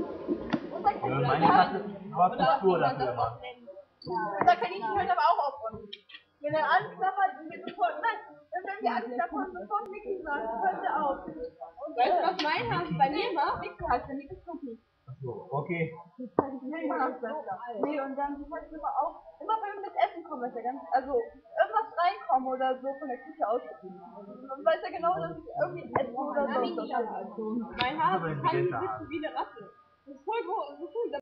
Und dann kann Ja, ich meine das Katze war zu stur dafür, Mann. Und dann kann ich ihn halt aber auch aufräumen. Wenn er anknabbert, dann wird sofort, nein, dann werden wir anknabbern, sofort Niki sagen, hört er auf. Und Weißt du, was mein Haus bei mir war? Nico heißt der Nico Cookie. Achso, okay. Nee, nee, und dann halt immer auch, immer wenn wir mit Essen kommen, ist er ganz, also irgendwas reinkommen oder so von der Küche aus. Dann weiß er genau, dass ich irgendwie Essen oder so. Mein Haus kann sitzen wie eine Ratte. who is the